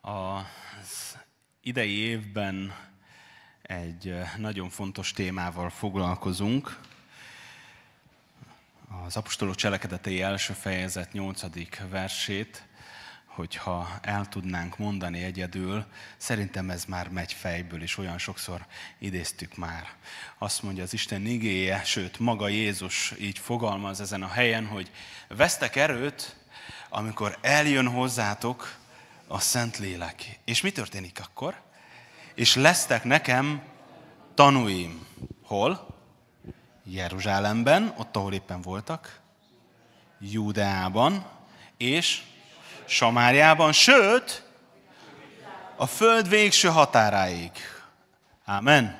Az idei évben egy nagyon fontos témával foglalkozunk. Az apostolok cselekedetei első fejezet 8. versét, hogyha el tudnánk mondani egyedül, szerintem ez már megy fejből, és olyan sokszor idéztük már. Azt mondja az Isten igéje, sőt, maga Jézus így fogalmaz ezen a helyen, hogy vesztek erőt, amikor eljön hozzátok a Szentlélek. És mi történik akkor? És lesztek nekem tanúim. Hol? Jeruzsálemben, ott, ahol éppen voltak, Júdeában, és Samáriában, sőt, a föld végső határáig. Ámen.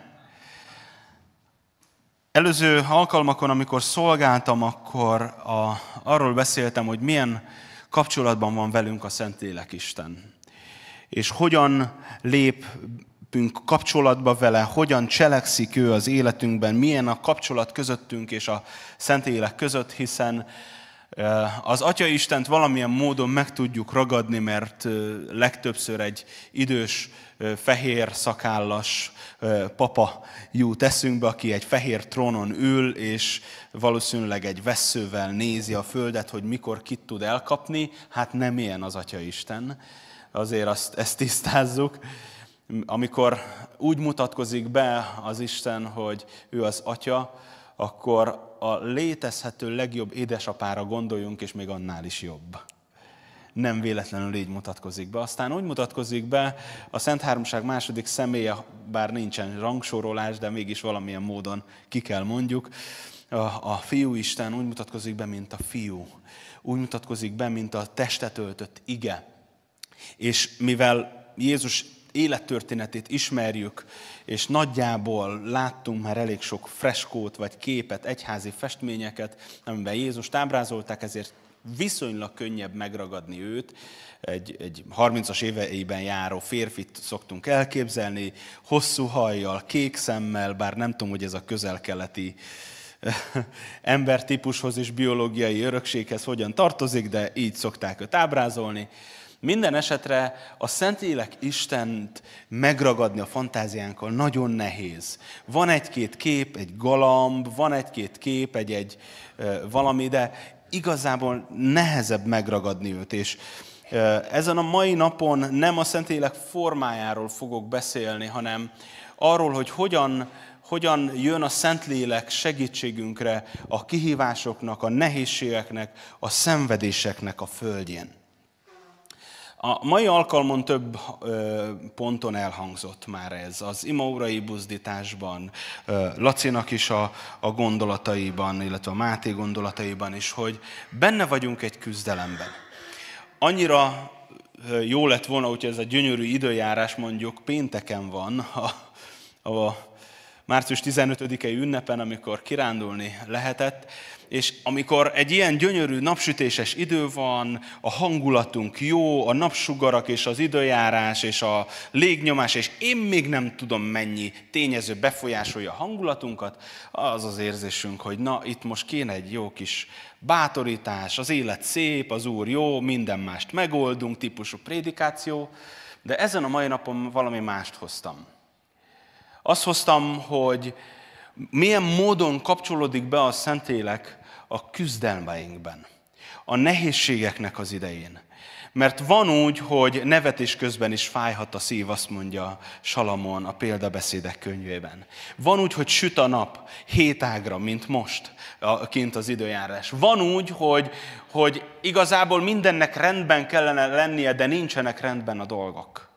Előző alkalmakon, amikor szolgáltam, akkor a, arról beszéltem, hogy milyen kapcsolatban van velünk a Szentlélek Isten. És hogyan lépünk kapcsolatba vele, hogyan cselekszik ő az életünkben, milyen a kapcsolat közöttünk és a Szentlélek között, hiszen az Atya Istent valamilyen módon meg tudjuk ragadni, mert legtöbbször egy idős, fehér szakállas papa jut eszünkbe, aki egy fehér trónon ül, és valószínűleg egy veszővel nézi a földet, hogy mikor kit tud elkapni. Hát nem ilyen az Atya Isten. Azért azt, ezt tisztázzuk. Amikor úgy mutatkozik be az Isten, hogy ő az Atya, akkor a létezhető legjobb édesapára gondoljunk, és még annál is jobb. Nem véletlenül így mutatkozik be. Aztán úgy mutatkozik be a Szent Háromság második személye, bár nincsen rangsorolás, de mégis valamilyen módon ki kell mondjuk. A, fiú Isten úgy mutatkozik be, mint a fiú. Úgy mutatkozik be, mint a testet öltött ige. És mivel Jézus élettörténetét ismerjük, és nagyjából láttunk már elég sok freskót vagy képet, egyházi festményeket, amiben Jézust ábrázolták, ezért viszonylag könnyebb megragadni őt. Egy, egy 30-as éveiben járó férfit szoktunk elképzelni, hosszú hajjal, kék szemmel, bár nem tudom, hogy ez a közel-keleti embertípushoz és biológiai örökséghez hogyan tartozik, de így szokták őt ábrázolni. Minden esetre a Szentlélek Istent megragadni a fantáziánkkal nagyon nehéz. Van egy-két kép, egy galamb, van egy-két kép, egy-egy valami, de igazából nehezebb megragadni őt. És ezen a mai napon nem a Szentlélek formájáról fogok beszélni, hanem arról, hogy hogyan, hogyan jön a Szentlélek segítségünkre a kihívásoknak, a nehézségeknek, a szenvedéseknek a földjén. A mai alkalmon több ö, ponton elhangzott már ez. Az imaórai buzdításban, ö, Lacinak is a, a gondolataiban, illetve a Máté gondolataiban is, hogy benne vagyunk egy küzdelemben. Annyira jó lett volna, hogy ez a gyönyörű időjárás mondjuk pénteken van, a, a március 15-i ünnepen, amikor kirándulni lehetett, és amikor egy ilyen gyönyörű napsütéses idő van, a hangulatunk jó, a napsugarak és az időjárás és a légnyomás, és én még nem tudom mennyi tényező befolyásolja a hangulatunkat, az az érzésünk, hogy na, itt most kéne egy jó kis bátorítás, az élet szép, az Úr jó, minden mást megoldunk, típusú prédikáció, de ezen a mai napon valami mást hoztam. Azt hoztam, hogy milyen módon kapcsolódik be a Szentélek a küzdelmeinkben, a nehézségeknek az idején. Mert van úgy, hogy nevetés közben is fájhat a szív, azt mondja Salamon a példabeszédek könyvében. Van úgy, hogy süt a nap hétágra, mint most, kint az időjárás. Van úgy, hogy, hogy igazából mindennek rendben kellene lennie, de nincsenek rendben a dolgok.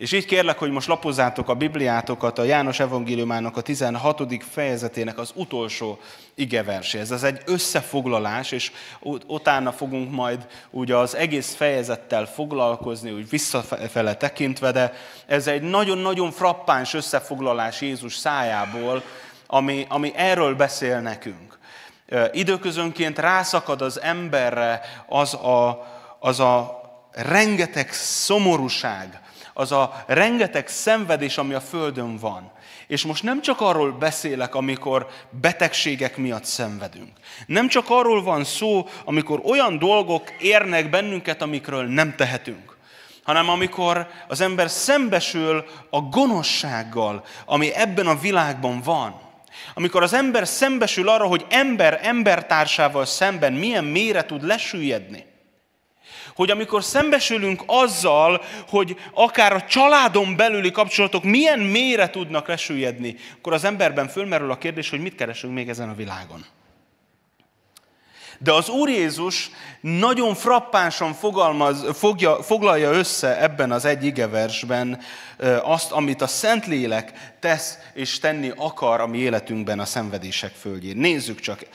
És így kérlek, hogy most lapozzátok a Bibliátokat a János evangéliumának a 16. fejezetének az utolsó igeverséhez. Ez egy összefoglalás, és utána fogunk majd ugye az egész fejezettel foglalkozni, úgy visszafele tekintve, de ez egy nagyon-nagyon frappáns összefoglalás Jézus szájából, ami, ami erről beszél nekünk. Időközönként rászakad az emberre az a, az a rengeteg szomorúság, az a rengeteg szenvedés, ami a Földön van. És most nem csak arról beszélek, amikor betegségek miatt szenvedünk. Nem csak arról van szó, amikor olyan dolgok érnek bennünket, amikről nem tehetünk. Hanem amikor az ember szembesül a gonoszsággal, ami ebben a világban van. Amikor az ember szembesül arra, hogy ember embertársával szemben milyen mélyre tud lesüllyedni hogy amikor szembesülünk azzal, hogy akár a családon belüli kapcsolatok milyen mélyre tudnak lesüllyedni, akkor az emberben fölmerül a kérdés, hogy mit keresünk még ezen a világon. De az Úr Jézus nagyon frappánsan fogalmaz, fogja, foglalja össze ebben az egy igeversben azt, amit a Szentlélek tesz és tenni akar a mi életünkben a szenvedések földjén. Nézzük csak.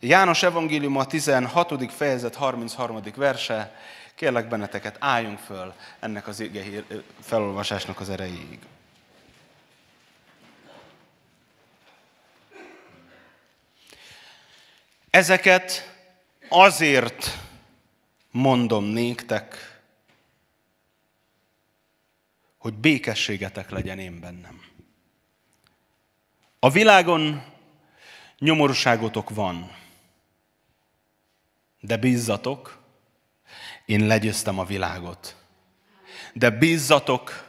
János Evangélium a 16. fejezet 33. verse. Kérlek benneteket, álljunk föl ennek az ige felolvasásnak az erejéig. Ezeket azért mondom néktek, hogy békességetek legyen én bennem. A világon nyomorúságotok van, de bízzatok, én legyőztem a világot. De bízzatok,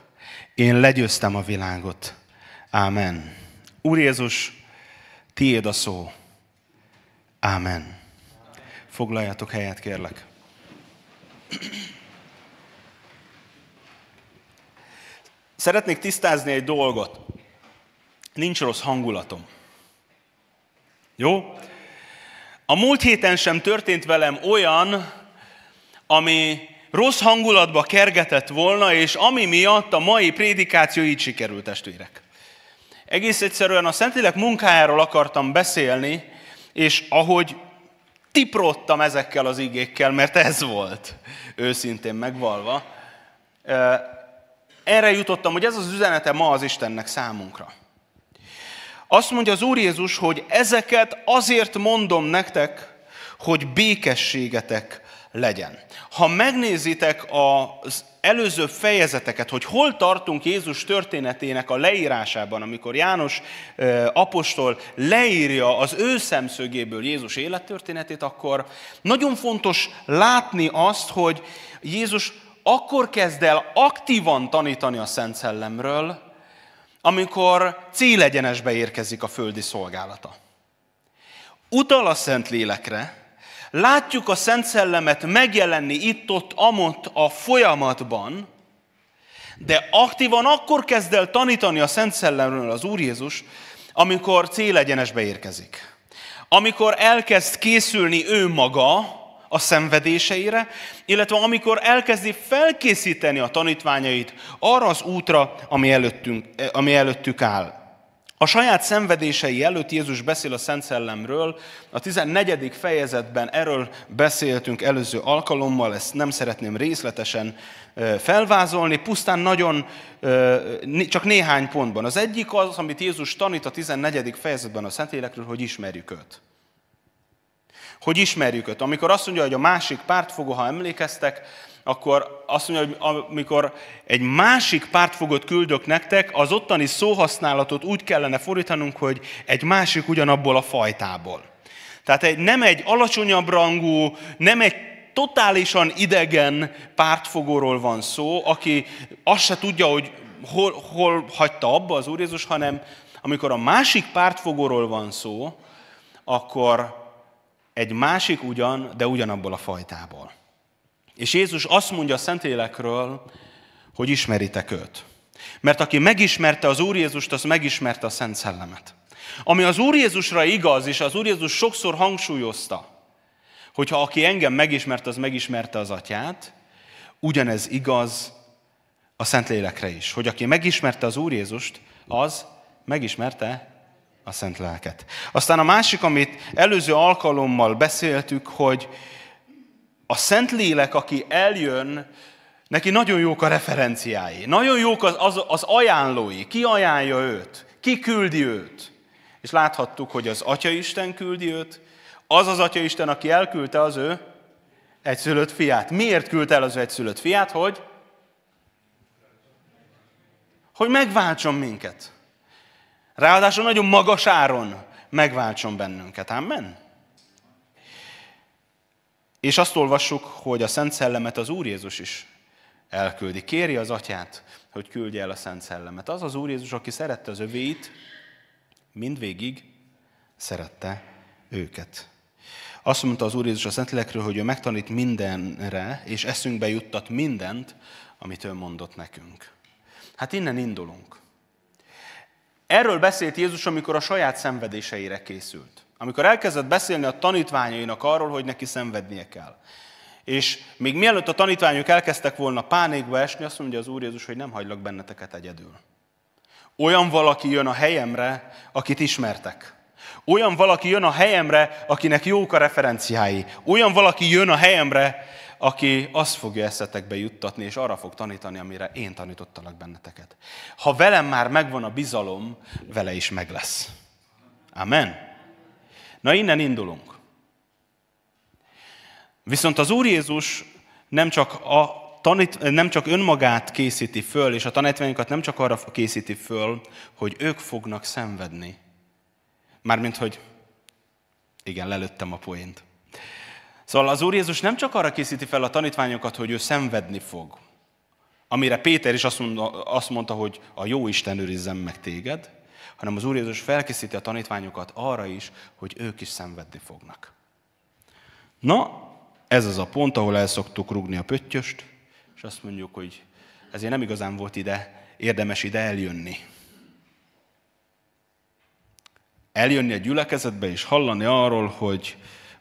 én legyőztem a világot. Ámen. Úr Jézus, tiéd a szó. Ámen. Foglaljatok helyet, kérlek. Szeretnék tisztázni egy dolgot. Nincs rossz hangulatom. Jó? A múlt héten sem történt velem olyan, ami rossz hangulatba kergetett volna, és ami miatt a mai prédikáció így sikerült, testvérek. Egész egyszerűen a Szentlélek munkájáról akartam beszélni, és ahogy tiprottam ezekkel az igékkel, mert ez volt, őszintén megvalva, erre jutottam, hogy ez az üzenete ma az Istennek számunkra. Azt mondja az Úr Jézus, hogy ezeket azért mondom nektek, hogy békességetek legyen. Ha megnézitek az előző fejezeteket, hogy hol tartunk Jézus történetének a leírásában, amikor János apostol leírja az ő szemszögéből Jézus élettörténetét, akkor nagyon fontos látni azt, hogy Jézus akkor kezd el aktívan tanítani a Szent Szellemről, amikor célegyenesbe érkezik a földi szolgálata. Utal a Szent Lélekre, Látjuk a Szent Szellemet megjelenni itt-ott, amott a folyamatban, de aktívan akkor kezd el tanítani a Szent Szellemről az Úr Jézus, amikor célegyenesbe érkezik. Amikor elkezd készülni ő maga a szenvedéseire, illetve amikor elkezdi felkészíteni a tanítványait arra az útra, ami, előttünk, ami előttük áll. A saját szenvedései előtt Jézus beszél a Szent Szellemről. A 14. fejezetben erről beszéltünk előző alkalommal, ezt nem szeretném részletesen felvázolni, pusztán nagyon, csak néhány pontban. Az egyik az, amit Jézus tanít a 14. fejezetben a Szentlélekről, hogy ismerjük őt. Hogy ismerjük őt. Amikor azt mondja, hogy a másik pártfogó, ha emlékeztek, akkor azt mondja, hogy amikor egy másik pártfogot küldök nektek, az ottani szóhasználatot úgy kellene fordítanunk, hogy egy másik ugyanabból a fajtából. Tehát egy, nem egy alacsonyabb rangú, nem egy totálisan idegen pártfogóról van szó, aki azt se tudja, hogy hol, hol hagyta abba az Úr Jézus, hanem amikor a másik pártfogóról van szó, akkor egy másik ugyan, de ugyanabból a fajtából. És Jézus azt mondja a Szentlélekről, hogy ismeritek őt. Mert aki megismerte az Úr Jézust, az megismerte a Szent Szellemet. Ami az Úr Jézusra igaz, és az Úr Jézus sokszor hangsúlyozta, hogyha aki engem megismert, az megismerte az atyát, ugyanez igaz a Szentlélekre is. Hogy aki megismerte az Úr Jézust, az megismerte a Szent Lelket. Aztán a másik, amit előző alkalommal beszéltük, hogy a Szentlélek, aki eljön, neki nagyon jók a referenciái, nagyon jók az, az, az ajánlói, ki ajánlja őt, ki küldi őt. És láthattuk, hogy az Atya Isten küldi őt, az az Atya Isten, aki elküldte az ő egyszülött fiát. Miért küldte el az ő egyszülött fiát? Hogy? Hogy megváltson minket. Ráadásul nagyon magas áron megváltson bennünket. Amen? És azt olvassuk, hogy a Szent Szellemet az Úr Jézus is elküldi. Kéri az atyát, hogy küldje el a Szent Szellemet. Az az Úr Jézus, aki szerette az övéit, mindvégig szerette őket. Azt mondta az Úr Jézus a Szentlélekről, hogy ő megtanít mindenre, és eszünkbe juttat mindent, amit ő mondott nekünk. Hát innen indulunk. Erről beszélt Jézus, amikor a saját szenvedéseire készült. Amikor elkezdett beszélni a tanítványainak arról, hogy neki szenvednie kell. És még mielőtt a tanítványok elkezdtek volna pánikba esni, azt mondja az Úr Jézus, hogy nem hagylak benneteket egyedül. Olyan valaki jön a helyemre, akit ismertek. Olyan valaki jön a helyemre, akinek jók a referenciái. Olyan valaki jön a helyemre, aki azt fogja eszetekbe juttatni, és arra fog tanítani, amire én tanítottalak benneteket. Ha velem már megvan a bizalom, vele is meg lesz. Amen. Na innen indulunk. Viszont az Úr Jézus nem csak, a tanít, nem csak önmagát készíti föl, és a tanítványokat nem csak arra készíti föl, hogy ők fognak szenvedni. Mármint, hogy igen, lelőttem a poént. Szóval az Úr Jézus nem csak arra készíti fel a tanítványokat, hogy ő szenvedni fog, amire Péter is azt mondta, hogy a jó Isten őrizzen meg téged, hanem az Úr Jézus felkészíti a tanítványokat arra is, hogy ők is szenvedni fognak. Na, ez az a pont, ahol el szoktuk rugni a pöttyöst, és azt mondjuk, hogy ezért nem igazán volt ide, érdemes ide eljönni. Eljönni a gyülekezetbe és hallani arról, hogy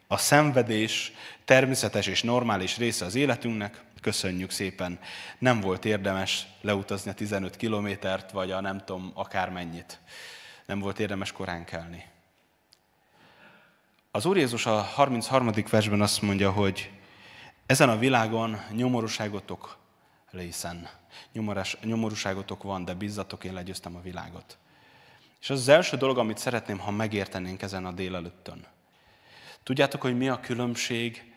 a szenvedés természetes és normális része az életünknek, köszönjük szépen, nem volt érdemes leutazni a 15 kilométert, vagy a nem tudom, akármennyit. Nem volt érdemes korán kelni. Az Úr Jézus a 33. versben azt mondja, hogy ezen a világon nyomorúságotok lészen. Nyomorás, nyomorúságotok van, de bizzatok, én legyőztem a világot. És az az első dolog, amit szeretném, ha megértenénk ezen a délelőttön. Tudjátok, hogy mi a különbség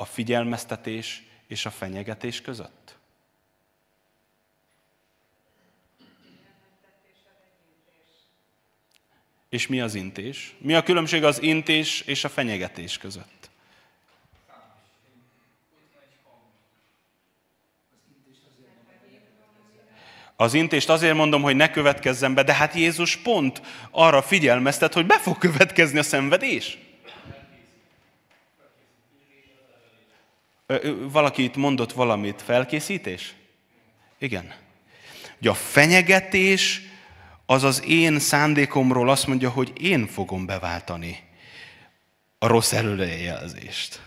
a figyelmeztetés és a fenyegetés között? És mi az intés? Mi a különbség az intés és a fenyegetés között? Az intést azért mondom, hogy ne következzen be, de hát Jézus pont arra figyelmeztet, hogy be fog következni a szenvedés. Valaki itt mondott valamit, felkészítés? Igen. Ugye a fenyegetés az az én szándékomról azt mondja, hogy én fogom beváltani a rossz előrejelzést.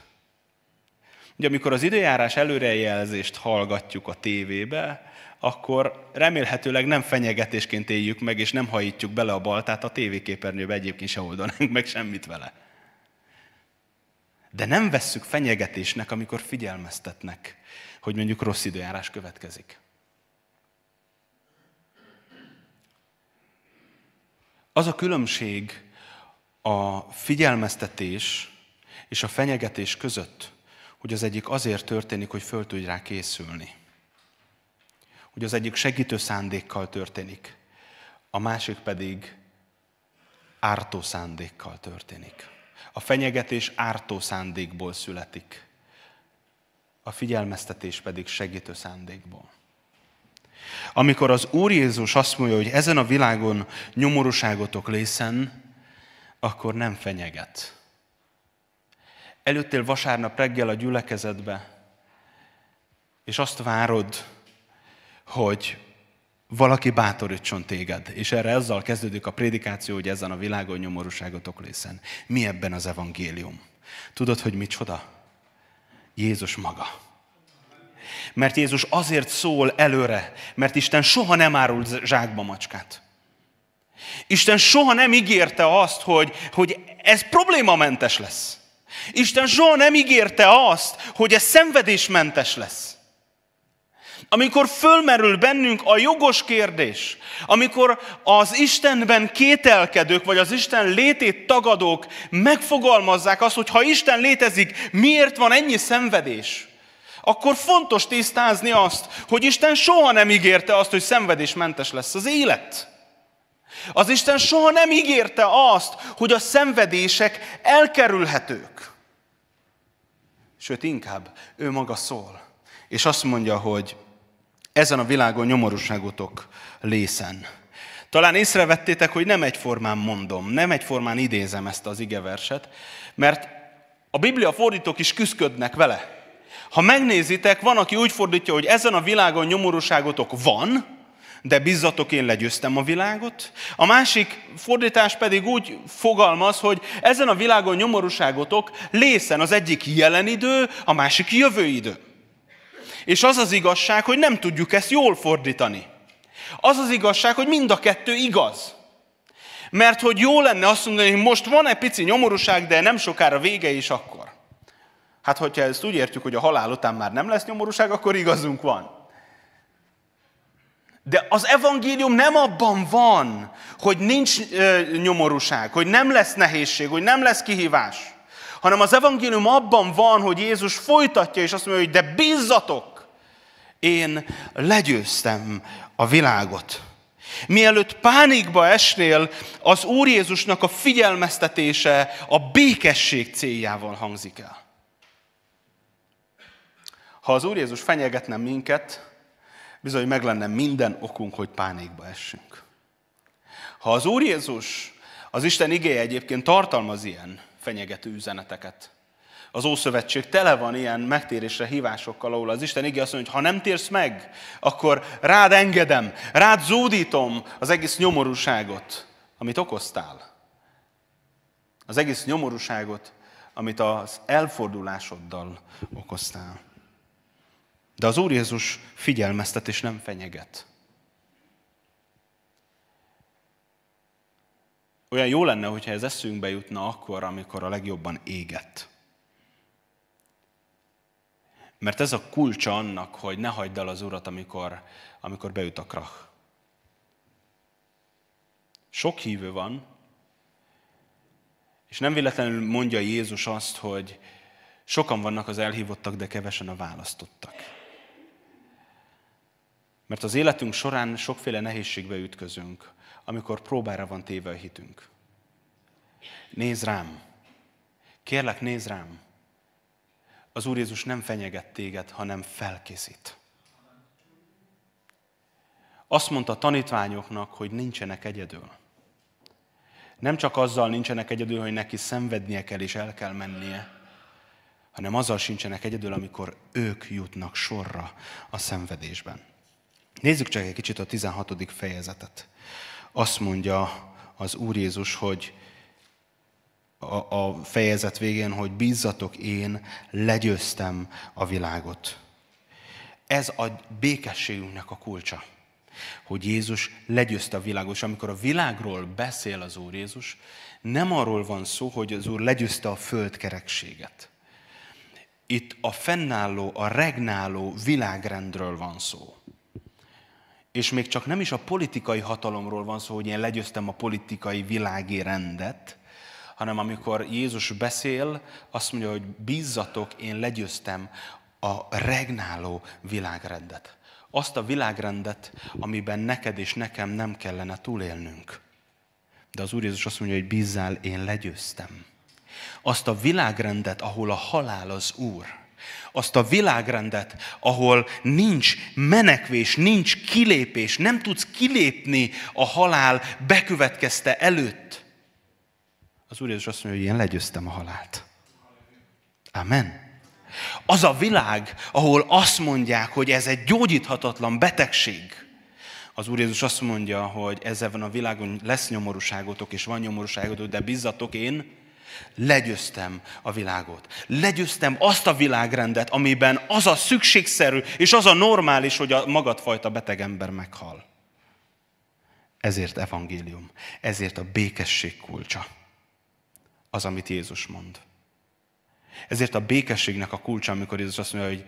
Ugye amikor az időjárás előrejelzést hallgatjuk a tévébe, akkor remélhetőleg nem fenyegetésként éljük meg, és nem hajítjuk bele a baltát a tévéképernyőbe, egyébként se oldanánk meg semmit vele. De nem vesszük fenyegetésnek, amikor figyelmeztetnek, hogy mondjuk rossz időjárás következik. Az a különbség a figyelmeztetés és a fenyegetés között, hogy az egyik azért történik, hogy föl tudj rá készülni. Hogy az egyik segítő szándékkal történik, a másik pedig ártó szándékkal történik. A fenyegetés ártó szándékból születik, a figyelmeztetés pedig segítő szándékból. Amikor az Úr Jézus azt mondja, hogy ezen a világon nyomorúságotok lészen, akkor nem fenyeget. Előttél vasárnap reggel a gyülekezetbe, és azt várod, hogy valaki bátorítson téged. És erre ezzel kezdődik a prédikáció, hogy ezen a világon nyomorúságotok lészen. Mi ebben az evangélium? Tudod, hogy micsoda? Jézus maga. Mert Jézus azért szól előre, mert Isten soha nem árul zsákba macskát. Isten soha nem ígérte azt, hogy, hogy ez problémamentes lesz. Isten soha nem ígérte azt, hogy ez szenvedésmentes lesz. Amikor fölmerül bennünk a jogos kérdés, amikor az Istenben kételkedők, vagy az Isten létét tagadók megfogalmazzák azt, hogy ha Isten létezik, miért van ennyi szenvedés? Akkor fontos tisztázni azt, hogy Isten soha nem ígérte azt, hogy szenvedésmentes lesz az élet. Az Isten soha nem ígérte azt, hogy a szenvedések elkerülhetők. Sőt, inkább ő maga szól. És azt mondja, hogy ezen a világon nyomorúságotok lészen. Talán észrevettétek, hogy nem egyformán mondom, nem egyformán idézem ezt az igeverset, mert a Biblia fordítók is küzdködnek vele. Ha megnézitek, van, aki úgy fordítja, hogy ezen a világon nyomorúságotok van, de bizzatok, én legyőztem a világot. A másik fordítás pedig úgy fogalmaz, hogy ezen a világon nyomorúságotok lészen az egyik jelen idő, a másik jövő idő. És az az igazság, hogy nem tudjuk ezt jól fordítani. Az az igazság, hogy mind a kettő igaz. Mert hogy jó lenne azt mondani, hogy most van egy pici nyomorúság, de nem sokára vége is akkor. Hát, hogyha ezt úgy értjük, hogy a halál után már nem lesz nyomorúság, akkor igazunk van. De az evangélium nem abban van, hogy nincs ö, nyomorúság, hogy nem lesz nehézség, hogy nem lesz kihívás, hanem az evangélium abban van, hogy Jézus folytatja, és azt mondja, hogy de bízzatok, én legyőztem a világot. Mielőtt pánikba esnél, az Úr Jézusnak a figyelmeztetése a békesség céljával hangzik el. Ha az Úr Jézus fenyegetne minket, bizony meg lenne minden okunk, hogy pánikba essünk. Ha az Úr Jézus, az Isten igéje egyébként tartalmaz ilyen fenyegető üzeneteket, az Ószövetség tele van ilyen megtérésre hívásokkal, ahol az Isten igé azt mondja, hogy ha nem térsz meg, akkor rád engedem, rád zúdítom az egész nyomorúságot, amit okoztál. Az egész nyomorúságot, amit az elfordulásoddal okoztál. De az Úr Jézus figyelmeztet és nem fenyeget. Olyan jó lenne, hogyha ez eszünkbe jutna akkor, amikor a legjobban égett. Mert ez a kulcsa annak, hogy ne hagyd el az Urat, amikor, amikor beüt a krach. Sok hívő van, és nem véletlenül mondja Jézus azt, hogy sokan vannak az elhívottak, de kevesen a választottak. Mert az életünk során sokféle nehézségbe ütközünk, amikor próbára van téve a hitünk. Nézd rám! Kérlek, nézd rám! Az Úr Jézus nem fenyeget téged, hanem felkészít. Azt mondta a tanítványoknak, hogy nincsenek egyedül. Nem csak azzal nincsenek egyedül, hogy neki szenvednie kell és el kell mennie, hanem azzal sincsenek egyedül, amikor ők jutnak sorra a szenvedésben. Nézzük csak egy kicsit a 16. fejezetet. Azt mondja az Úr Jézus, hogy a, a fejezet végén, hogy bízzatok én, legyőztem a világot. Ez a békességünknek a kulcsa, hogy Jézus legyőzte a világot. És amikor a világról beszél az Úr Jézus, nem arról van szó, hogy az Úr legyőzte a földkerekséget. Itt a fennálló, a regnáló világrendről van szó. És még csak nem is a politikai hatalomról van szó, hogy én legyőztem a politikai világi rendet, hanem amikor Jézus beszél, azt mondja, hogy bízzatok, én legyőztem a regnáló világrendet. Azt a világrendet, amiben neked és nekem nem kellene túlélnünk. De az Úr Jézus azt mondja, hogy bízzál, én legyőztem. Azt a világrendet, ahol a halál az Úr azt a világrendet, ahol nincs menekvés, nincs kilépés, nem tudsz kilépni a halál bekövetkezte előtt. Az Úr Jézus azt mondja, hogy én legyőztem a halált. Amen. Az a világ, ahol azt mondják, hogy ez egy gyógyíthatatlan betegség, az Úr Jézus azt mondja, hogy ezen a világon lesz nyomorúságotok, és van nyomorúságotok, de bizzatok én, legyőztem a világot. Legyőztem azt a világrendet, amiben az a szükségszerű, és az a normális, hogy a magadfajta beteg ember meghal. Ezért evangélium, ezért a békesség kulcsa. Az, amit Jézus mond. Ezért a békességnek a kulcsa, amikor Jézus azt mondja, hogy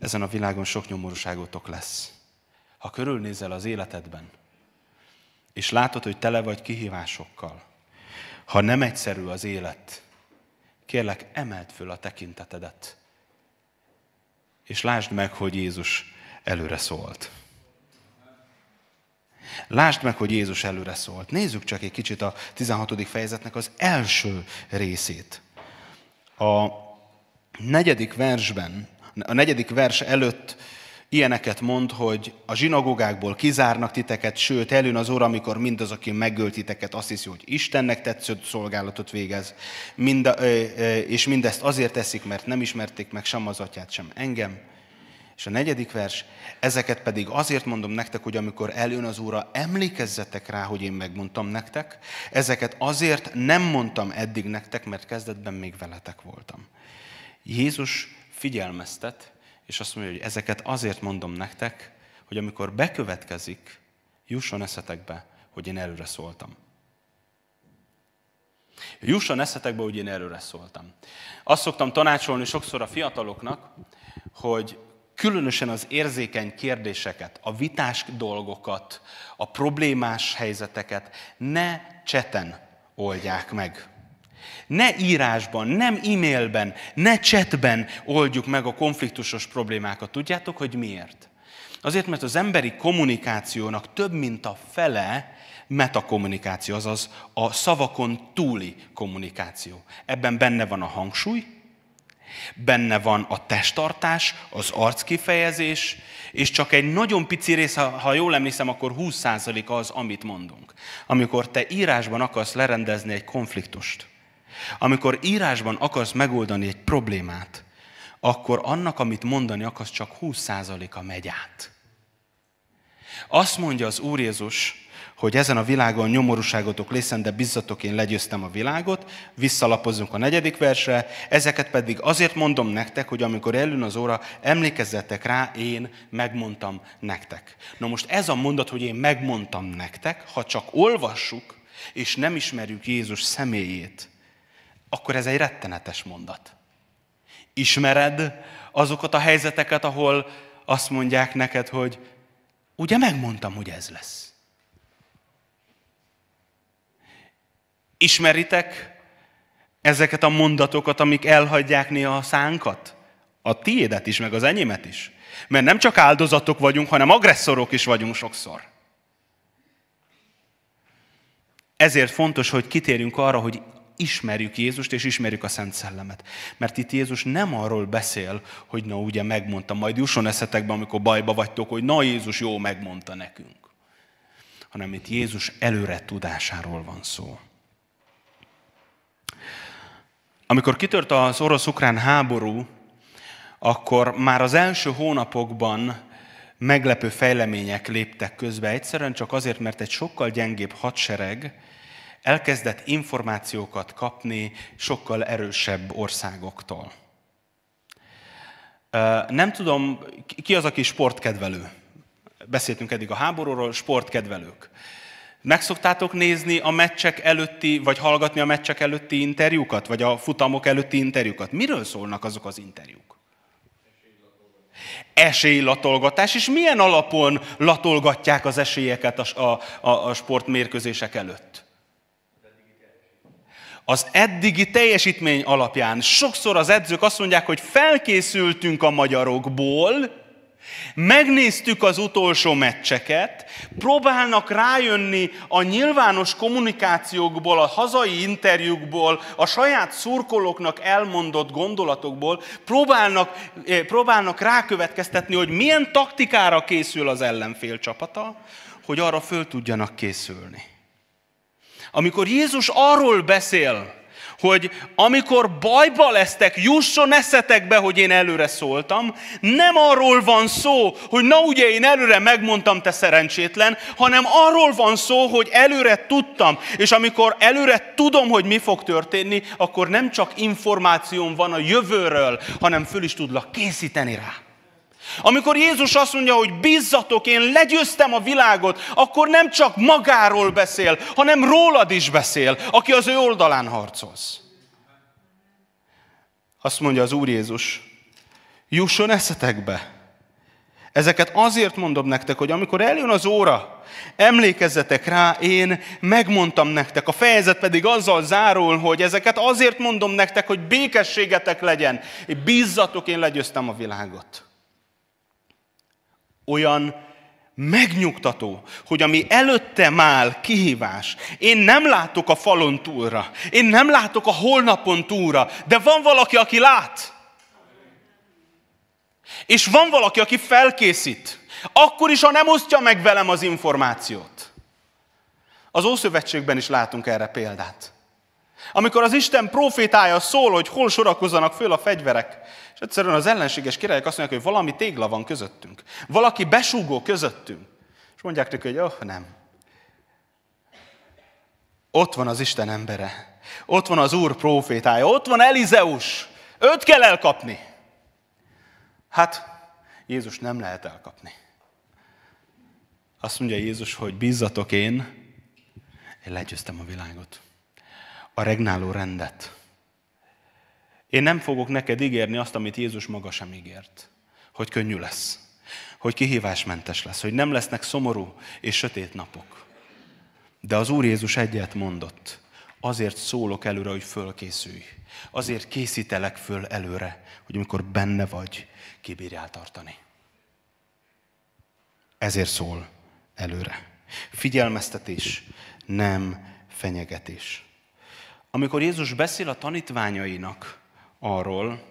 ezen a világon sok nyomorúságotok lesz. Ha körülnézel az életedben, és látod, hogy tele vagy kihívásokkal, ha nem egyszerű az élet, kérlek, emeld föl a tekintetedet, és lásd meg, hogy Jézus előre szólt. Lásd meg, hogy Jézus előre szólt. Nézzük csak egy kicsit a 16. fejezetnek az első részét. A negyedik versben, a negyedik vers előtt ilyeneket mond, hogy a zsinagógákból kizárnak titeket, sőt, előn az óra, amikor mindaz, aki megölt titeket, azt hiszi, hogy Istennek tetsző szolgálatot végez, mind, és mindezt azért teszik, mert nem ismerték meg sem az atyát, sem engem. És a negyedik vers, ezeket pedig azért mondom nektek, hogy amikor eljön az óra, emlékezzetek rá, hogy én megmondtam nektek. Ezeket azért nem mondtam eddig nektek, mert kezdetben még veletek voltam. Jézus figyelmeztet, és azt mondja, hogy ezeket azért mondom nektek, hogy amikor bekövetkezik, jusson eszetekbe, hogy én előre szóltam. Jusson eszetekbe, hogy én előre szóltam. Azt szoktam tanácsolni sokszor a fiataloknak, hogy különösen az érzékeny kérdéseket, a vitás dolgokat, a problémás helyzeteket ne cseten oldják meg. Ne írásban, nem e-mailben, ne chatben oldjuk meg a konfliktusos problémákat. Tudjátok, hogy miért? Azért, mert az emberi kommunikációnak több mint a fele metakommunikáció, azaz a szavakon túli kommunikáció. Ebben benne van a hangsúly, benne van a testtartás, az arckifejezés, és csak egy nagyon pici rész, ha jól emlékszem, akkor 20% az, amit mondunk. Amikor te írásban akarsz lerendezni egy konfliktust, amikor írásban akarsz megoldani egy problémát, akkor annak, amit mondani akarsz, csak 20%-a megy át. Azt mondja az Úr Jézus, hogy ezen a világon nyomorúságotok lészen, de bizzatok, én legyőztem a világot, visszalapozzunk a negyedik versre, ezeket pedig azért mondom nektek, hogy amikor eljön az óra, emlékezzetek rá, én megmondtam nektek. Na most ez a mondat, hogy én megmondtam nektek, ha csak olvassuk, és nem ismerjük Jézus személyét, akkor ez egy rettenetes mondat. Ismered azokat a helyzeteket, ahol azt mondják neked, hogy ugye megmondtam, hogy ez lesz. Ismeritek ezeket a mondatokat, amik elhagyják néha a szánkat? A tiédet is, meg az enyémet is. Mert nem csak áldozatok vagyunk, hanem agresszorok is vagyunk sokszor. Ezért fontos, hogy kitérjünk arra, hogy ismerjük Jézust és ismerjük a Szent Szellemet. Mert itt Jézus nem arról beszél, hogy na ugye megmondta, majd jusson eszetekbe, amikor bajba vagytok, hogy na Jézus jó megmondta nekünk. Hanem itt Jézus előre tudásáról van szó. Amikor kitört az orosz-ukrán háború, akkor már az első hónapokban meglepő fejlemények léptek közbe. Egyszerűen csak azért, mert egy sokkal gyengébb hadsereg elkezdett információkat kapni sokkal erősebb országoktól. Nem tudom, ki az, aki sportkedvelő? Beszéltünk eddig a háborúról, sportkedvelők. Meg szoktátok nézni a meccsek előtti, vagy hallgatni a meccsek előtti interjúkat, vagy a futamok előtti interjúkat? Miről szólnak azok az interjúk? Esélylatolgatás, és milyen alapon latolgatják az esélyeket a, a, a sportmérkőzések előtt? Az eddigi teljesítmény alapján sokszor az edzők azt mondják, hogy felkészültünk a magyarokból, Megnéztük az utolsó meccseket, próbálnak rájönni a nyilvános kommunikációkból, a hazai interjúkból, a saját szurkolóknak elmondott gondolatokból, próbálnak, eh, próbálnak rákövetkeztetni, hogy milyen taktikára készül az ellenfél csapata, hogy arra föl tudjanak készülni. Amikor Jézus arról beszél, hogy amikor bajba lesztek, jusson eszetekbe, hogy én előre szóltam, nem arról van szó, hogy na ugye én előre megmondtam, te szerencsétlen, hanem arról van szó, hogy előre tudtam, és amikor előre tudom, hogy mi fog történni, akkor nem csak információm van a jövőről, hanem föl is tudlak készíteni rá. Amikor Jézus azt mondja, hogy bízzatok, én legyőztem a világot, akkor nem csak magáról beszél, hanem rólad is beszél, aki az ő oldalán harcolsz. Azt mondja az Úr Jézus, jusson eszetekbe. Ezeket azért mondom nektek, hogy amikor eljön az óra, emlékezzetek rá, én megmondtam nektek. A fejezet pedig azzal zárul, hogy ezeket azért mondom nektek, hogy békességetek legyen. Bízzatok, én legyőztem a világot olyan megnyugtató, hogy ami előtte áll kihívás, én nem látok a falon túlra, én nem látok a holnapon túlra, de van valaki, aki lát. És van valaki, aki felkészít. Akkor is, ha nem osztja meg velem az információt. Az Ószövetségben is látunk erre példát. Amikor az Isten profétája szól, hogy hol sorakozzanak föl a fegyverek, és egyszerűen az ellenséges királyok azt mondják, hogy valami tégla van közöttünk. Valaki besúgó közöttünk. És mondják neki, hogy oh, nem. Ott van az Isten embere. Ott van az Úr profétája. Ott van Elizeus. Őt kell elkapni. Hát, Jézus nem lehet elkapni. Azt mondja Jézus, hogy bízzatok én, én legyőztem a világot. A regnáló rendet. Én nem fogok neked ígérni azt, amit Jézus maga sem ígért. Hogy könnyű lesz. Hogy kihívásmentes lesz. Hogy nem lesznek szomorú és sötét napok. De az Úr Jézus egyet mondott. Azért szólok előre, hogy fölkészülj. Azért készítelek föl előre, hogy amikor benne vagy, kibírjál tartani. Ezért szól előre. Figyelmeztetés, nem fenyegetés. Amikor Jézus beszél a tanítványainak arról,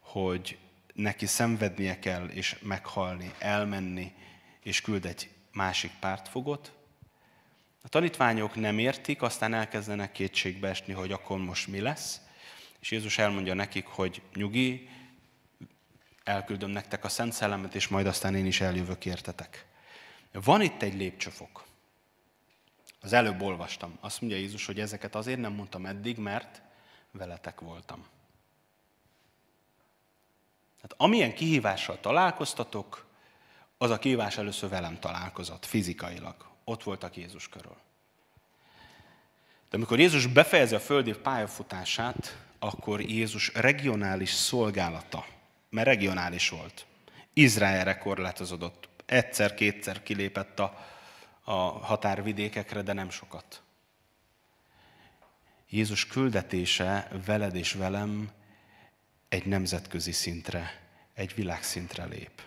hogy neki szenvednie kell, és meghalni, elmenni, és küld egy másik pártfogot, a tanítványok nem értik, aztán elkezdenek kétségbe esni, hogy akkor most mi lesz, és Jézus elmondja nekik, hogy nyugi, elküldöm nektek a Szent Szellemet, és majd aztán én is eljövök értetek. Van itt egy lépcsőfok. Az előbb olvastam. Azt mondja Jézus, hogy ezeket azért nem mondtam eddig, mert veletek voltam. Tehát amilyen kihívással találkoztatok, az a kihívás először velem találkozott, fizikailag. Ott voltak Jézus körül. De amikor Jézus befejezi a földi pályafutását, akkor Jézus regionális szolgálata, mert regionális volt, Izraelre korlátozódott. Egyszer-kétszer kilépett a, a határvidékekre, de nem sokat. Jézus küldetése veled és velem egy nemzetközi szintre, egy világszintre lép.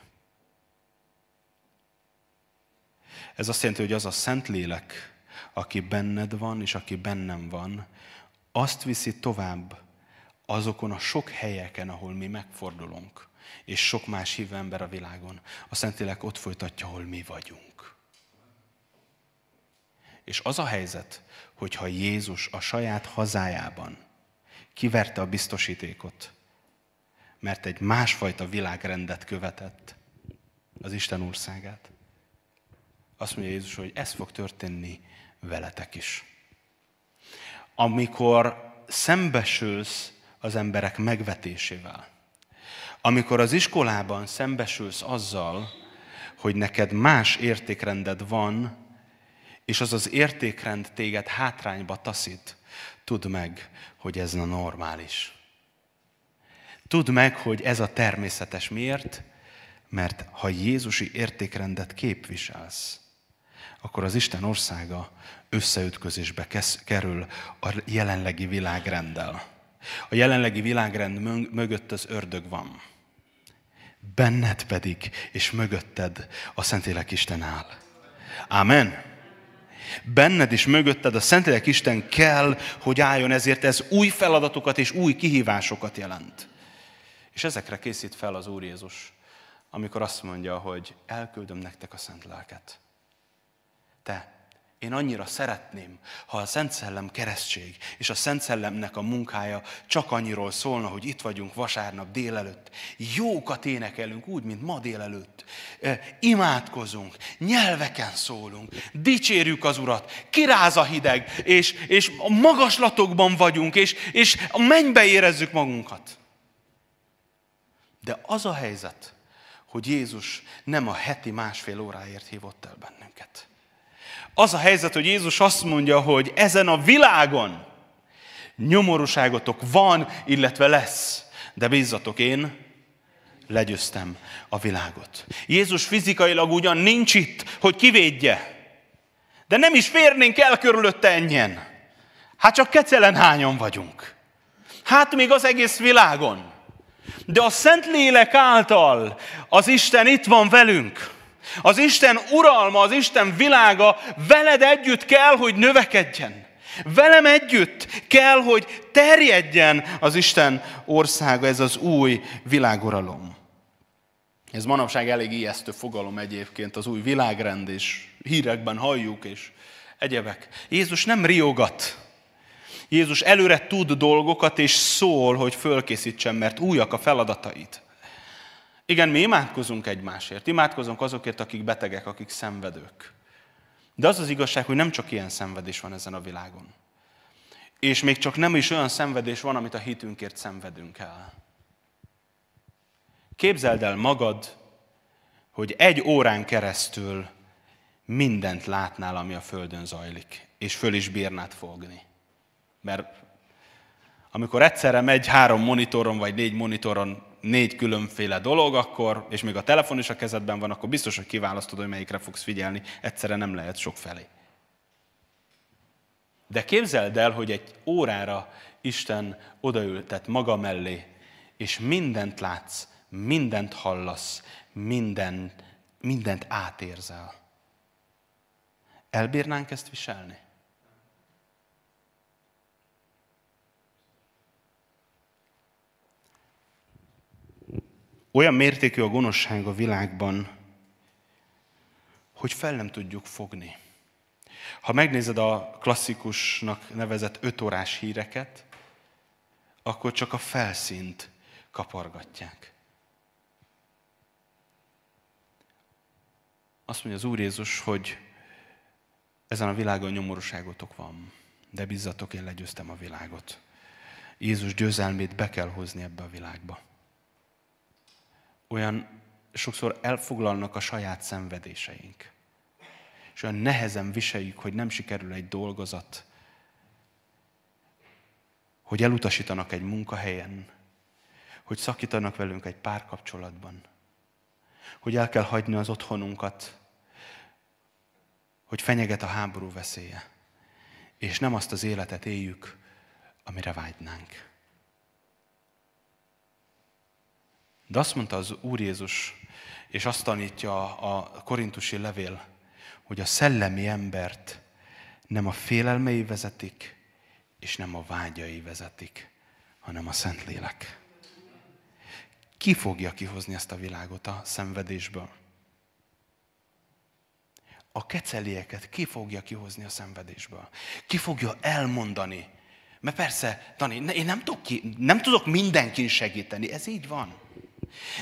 Ez azt jelenti, hogy az a Szentlélek, aki benned van, és aki bennem van, azt viszi tovább azokon a sok helyeken, ahol mi megfordulunk, és sok más hív ember a világon. A Szentlélek ott folytatja, ahol mi vagyunk. És az a helyzet, hogyha Jézus a saját hazájában kiverte a biztosítékot, mert egy másfajta világrendet követett, az Isten országát. Azt mondja Jézus, hogy ez fog történni veletek is. Amikor szembesülsz az emberek megvetésével, amikor az iskolában szembesülsz azzal, hogy neked más értékrended van, és az az értékrend téged hátrányba taszít, tudd meg, hogy ez a normális. Tudd meg, hogy ez a természetes. Miért? Mert ha Jézusi értékrendet képviselsz, akkor az Isten országa összeütközésbe kerül a jelenlegi világrenddel. A jelenlegi világrend mögött az ördög van. Benned pedig, és mögötted a Szentlélek Isten áll. Amen. Benned és mögötted a Szentlélek Isten kell, hogy álljon, ezért ez új feladatokat és új kihívásokat jelent. És ezekre készít fel az Úr Jézus, amikor azt mondja, hogy elküldöm nektek a Szent Lelket. Te, én annyira szeretném, ha a Szent Szellem keresztség és a Szent Szellemnek a munkája csak annyiról szólna, hogy itt vagyunk vasárnap délelőtt, jókat énekelünk, úgy, mint ma délelőtt, imádkozunk, nyelveken szólunk, dicsérjük az Urat, kiráz a hideg, és, és a magaslatokban vagyunk, és, és a mennybe érezzük magunkat. De az a helyzet, hogy Jézus nem a heti másfél óráért hívott el bennünket. Az a helyzet, hogy Jézus azt mondja, hogy ezen a világon nyomorúságotok van, illetve lesz. De bízzatok, én legyőztem a világot. Jézus fizikailag ugyan nincs itt, hogy kivédje, de nem is férnénk el körülötte ennyien. Hát csak kecelen hányan vagyunk. Hát még az egész világon. De a Szent Lélek által az Isten itt van velünk. Az Isten uralma, az Isten világa veled együtt kell, hogy növekedjen. Velem együtt kell, hogy terjedjen az Isten országa, ez az új világuralom. Ez manapság elég ijesztő fogalom egyébként, az új világrend, és hírekben halljuk, és egyebek. Jézus nem riogat. Jézus előre tud dolgokat, és szól, hogy fölkészítsen, mert újak a feladatait. Igen, mi imádkozunk egymásért, imádkozunk azokért, akik betegek, akik szenvedők. De az az igazság, hogy nem csak ilyen szenvedés van ezen a világon. És még csak nem is olyan szenvedés van, amit a hitünkért szenvedünk el. Képzeld el magad, hogy egy órán keresztül mindent látnál, ami a Földön zajlik, és föl is bírnád fogni. Mert amikor egyszerre megy három monitoron, vagy négy monitoron négy különféle dolog, akkor, és még a telefon is a kezedben van, akkor biztos, hogy kiválasztod, hogy melyikre fogsz figyelni. Egyszerre nem lehet sok felé. De képzeld el, hogy egy órára Isten odaültet maga mellé, és mindent látsz, mindent hallasz, minden, mindent átérzel. Elbírnánk ezt viselni? Olyan mértékű a gonoszság a világban, hogy fel nem tudjuk fogni. Ha megnézed a klasszikusnak nevezett öt órás híreket, akkor csak a felszínt kapargatják. Azt mondja az Úr Jézus, hogy ezen a világon nyomorúságotok van, de bizzatok, én legyőztem a világot. Jézus győzelmét be kell hozni ebbe a világba. Olyan sokszor elfoglalnak a saját szenvedéseink. És olyan nehezen viseljük, hogy nem sikerül egy dolgozat, hogy elutasítanak egy munkahelyen, hogy szakítanak velünk egy párkapcsolatban, hogy el kell hagyni az otthonunkat, hogy fenyeget a háború veszélye, és nem azt az életet éljük, amire vágynánk. De azt mondta az Úr Jézus, és azt tanítja a korintusi levél, hogy a szellemi embert nem a félelmei vezetik, és nem a vágyai vezetik, hanem a Szentlélek. Ki fogja kihozni ezt a világot a szenvedésből? A kecelieket ki fogja kihozni a szenvedésből? Ki fogja elmondani? Mert persze, Dani, én nem tudok, ki, nem tudok mindenkin segíteni, ez így van.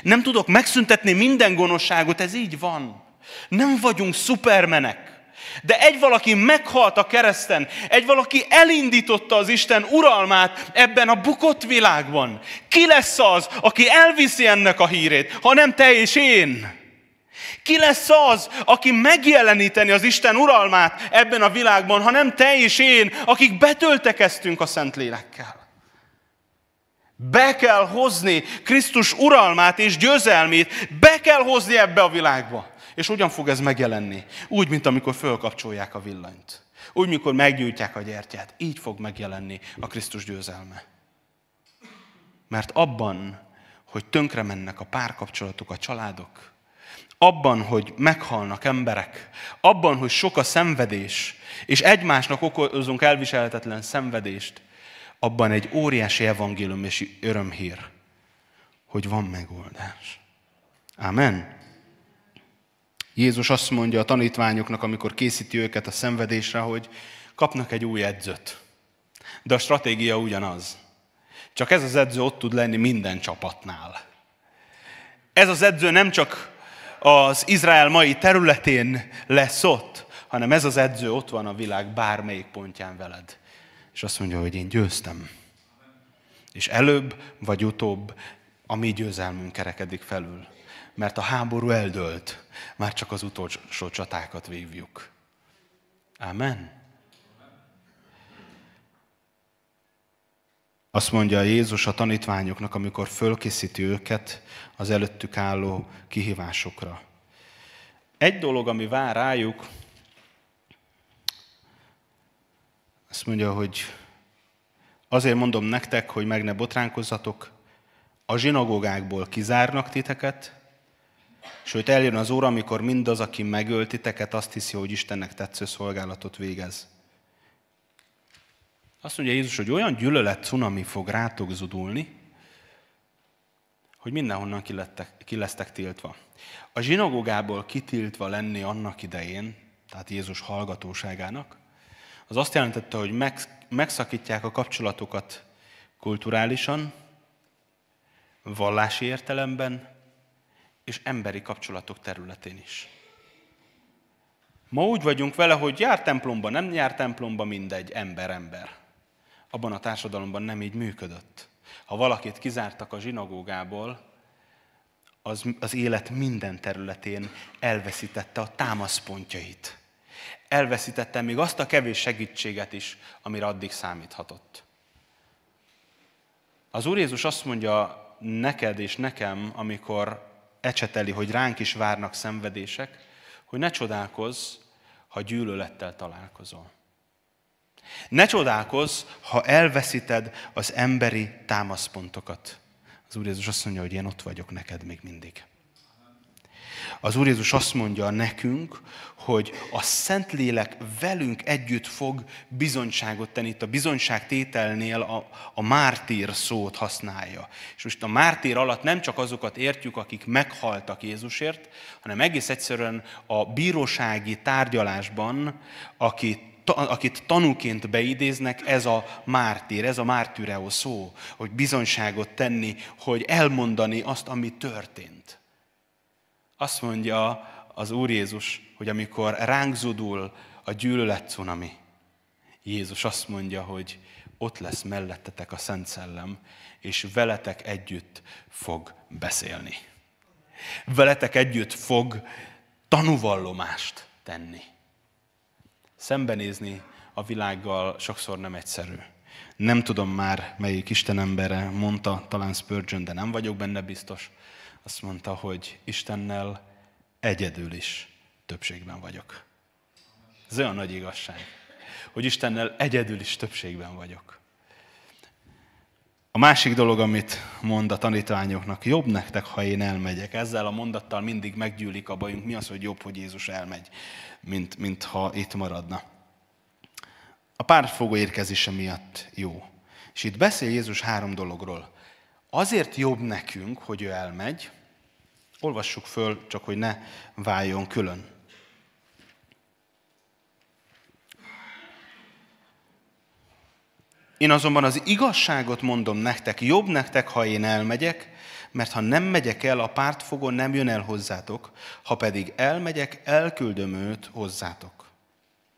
Nem tudok megszüntetni minden gonoszságot, ez így van. Nem vagyunk szupermenek. De egy valaki meghalt a kereszten, egy valaki elindította az Isten uralmát ebben a bukott világban. Ki lesz az, aki elviszi ennek a hírét, ha nem te és én? Ki lesz az, aki megjeleníteni az Isten uralmát ebben a világban, ha nem te és én, akik betöltekeztünk a Szentlélekkel? Be kell hozni Krisztus uralmát és győzelmét, be kell hozni ebbe a világba. És hogyan fog ez megjelenni? Úgy, mint amikor fölkapcsolják a villanyt. Úgy, mikor meggyújtják a gyertyát. Így fog megjelenni a Krisztus győzelme. Mert abban, hogy tönkre mennek a párkapcsolatok, a családok, abban, hogy meghalnak emberek, abban, hogy sok a szenvedés, és egymásnak okozunk elviselhetetlen szenvedést, abban egy óriási evangélium és örömhír, hogy van megoldás. Amen. Jézus azt mondja a tanítványoknak, amikor készíti őket a szenvedésre, hogy kapnak egy új edzőt. De a stratégia ugyanaz. Csak ez az edző ott tud lenni minden csapatnál. Ez az edző nem csak az Izrael mai területén lesz ott, hanem ez az edző ott van a világ bármelyik pontján veled és azt mondja, hogy én győztem. És előbb vagy utóbb a mi győzelmünk kerekedik felül. Mert a háború eldőlt, már csak az utolsó csatákat vívjuk. Amen. Azt mondja Jézus a tanítványoknak, amikor fölkészíti őket az előttük álló kihívásokra. Egy dolog, ami vár rájuk, Azt mondja, hogy azért mondom nektek, hogy meg ne botránkozzatok, a zsinagógákból kizárnak titeket, Sőt, eljön az óra, amikor mindaz, aki megölt titeket, azt hiszi, hogy Istennek tetsző szolgálatot végez. Azt mondja Jézus, hogy olyan gyűlölet cunami fog rátok zudulni, hogy mindenhonnan ki, lettek, ki lesztek tiltva. A zsinagógából kitiltva lenni annak idején, tehát Jézus hallgatóságának, az azt jelentette, hogy megszakítják a kapcsolatokat kulturálisan, vallási értelemben, és emberi kapcsolatok területén is. Ma úgy vagyunk vele, hogy jár templomba, nem jár templomba, mindegy, ember-ember. Abban a társadalomban nem így működött. Ha valakit kizártak a zsinagógából, az, az élet minden területén elveszítette a támaszpontjait. Elveszítette még azt a kevés segítséget is, amire addig számíthatott. Az Úr Jézus azt mondja neked és nekem, amikor ecseteli, hogy ránk is várnak szenvedések, hogy ne csodálkozz, ha gyűlölettel találkozol. Ne csodálkozz, ha elveszíted az emberi támaszpontokat. Az Úr Jézus azt mondja, hogy én ott vagyok neked még mindig. Az Úr Jézus azt mondja nekünk, hogy a Szentlélek velünk együtt fog bizonyságot tenni. Itt a bizonyságtételnél a, a mártír szót használja. És most a mártír alatt nem csak azokat értjük, akik meghaltak Jézusért, hanem egész egyszerűen a bírósági tárgyalásban, akit akit tanúként beidéznek, ez a mártír, ez a mártüreó szó, hogy bizonyságot tenni, hogy elmondani azt, ami történt. Azt mondja az Úr Jézus, hogy amikor ránk zudul a gyűlölet cunami, Jézus azt mondja, hogy ott lesz mellettetek a Szent Szellem, és veletek együtt fog beszélni. Veletek együtt fog tanúvallomást tenni. Szembenézni a világgal sokszor nem egyszerű. Nem tudom már, melyik Isten embere mondta, talán Spurgeon, de nem vagyok benne biztos. Azt mondta, hogy Istennel egyedül is többségben vagyok. Ez olyan nagy igazság, hogy Istennel egyedül is többségben vagyok. A másik dolog, amit mond a tanítványoknak, jobb nektek, ha én elmegyek. Ezzel a mondattal mindig meggyűlik a bajunk. Mi az, hogy jobb, hogy Jézus elmegy, mint, mint ha itt maradna. A pártfogó érkezése miatt jó. És itt beszél Jézus három dologról. Azért jobb nekünk, hogy ő elmegy, olvassuk föl, csak hogy ne váljon külön. Én azonban az igazságot mondom nektek, jobb nektek, ha én elmegyek, mert ha nem megyek el, a pártfogon nem jön el hozzátok, ha pedig elmegyek, elküldöm őt hozzátok.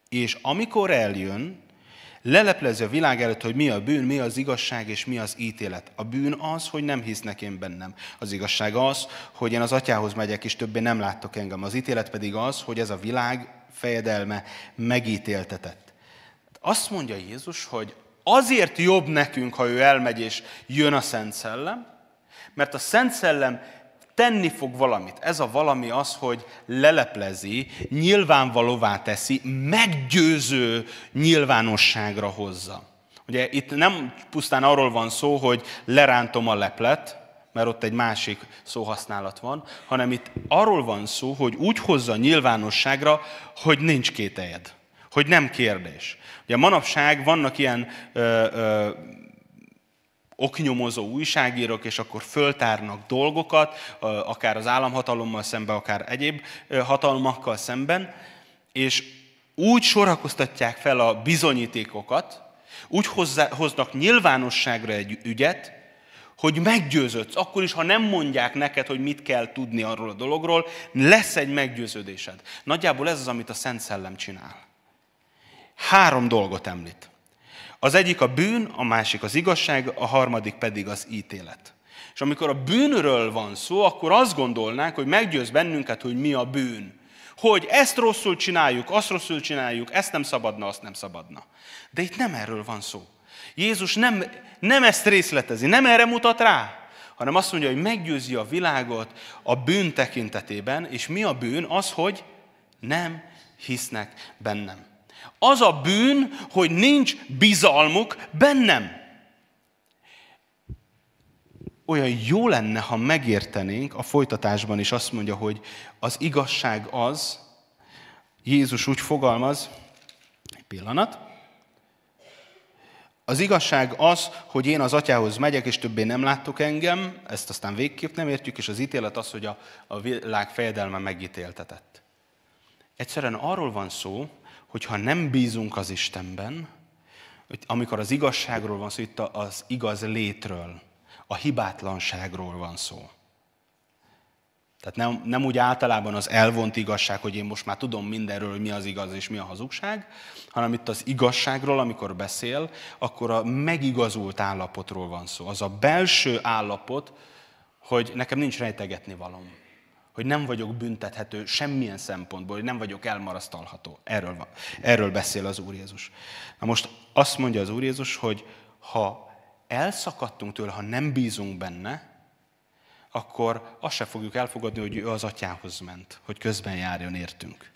És amikor eljön, leleplezi a világ előtt, hogy mi a bűn, mi az igazság és mi az ítélet. A bűn az, hogy nem hisznek én bennem. Az igazság az, hogy én az atyához megyek, és többé nem láttok engem. Az ítélet pedig az, hogy ez a világ fejedelme megítéltetett. Azt mondja Jézus, hogy azért jobb nekünk, ha ő elmegy és jön a Szent Szellem, mert a Szent Szellem tenni fog valamit. Ez a valami az, hogy leleplezi, nyilvánvalóvá teszi, meggyőző nyilvánosságra hozza. Ugye itt nem pusztán arról van szó, hogy lerántom a leplet, mert ott egy másik szóhasználat van, hanem itt arról van szó, hogy úgy hozza nyilvánosságra, hogy nincs kételjed, hogy nem kérdés. Ugye manapság vannak ilyen ö, ö, oknyomozó újságírók, és akkor föltárnak dolgokat, akár az államhatalommal szemben, akár egyéb hatalmakkal szemben, és úgy sorakoztatják fel a bizonyítékokat, úgy hozzá, hoznak nyilvánosságra egy ügyet, hogy meggyőződsz, akkor is, ha nem mondják neked, hogy mit kell tudni arról a dologról, lesz egy meggyőződésed. Nagyjából ez az, amit a Szent Szellem csinál. Három dolgot említ. Az egyik a bűn, a másik az igazság, a harmadik pedig az ítélet. És amikor a bűnről van szó, akkor azt gondolnánk, hogy meggyőz bennünket, hogy mi a bűn. Hogy ezt rosszul csináljuk, azt rosszul csináljuk, ezt nem szabadna, azt nem szabadna. De itt nem erről van szó. Jézus nem, nem ezt részletezi, nem erre mutat rá, hanem azt mondja, hogy meggyőzi a világot a bűn tekintetében, és mi a bűn? Az, hogy nem hisznek bennem. Az a bűn, hogy nincs bizalmuk bennem. olyan jó lenne, ha megértenénk, a folytatásban is azt mondja, hogy az igazság az, Jézus úgy fogalmaz, egy pillanat, az igazság az, hogy én az atyához megyek, és többé nem láttok engem, ezt aztán végképp nem értjük, és az ítélet az, hogy a, a világ fejedelme megítéltetett. Egyszerűen arról van szó, hogy ha nem bízunk az Istenben, amikor az igazságról van szó, itt az igaz létről, a hibátlanságról van szó. Tehát nem, nem úgy általában az elvont igazság, hogy én most már tudom mindenről, hogy mi az igaz és mi a hazugság, hanem itt az igazságról, amikor beszél, akkor a megigazult állapotról van szó. Az a belső állapot, hogy nekem nincs rejtegetni valom. Hogy nem vagyok büntethető semmilyen szempontból, hogy nem vagyok elmarasztalható. Erről, van. Erről beszél az Úr Jézus. Na most azt mondja az Úr Jézus, hogy ha elszakadtunk tőle, ha nem bízunk benne, akkor azt se fogjuk elfogadni, hogy ő az atyához ment, hogy közben járjon értünk.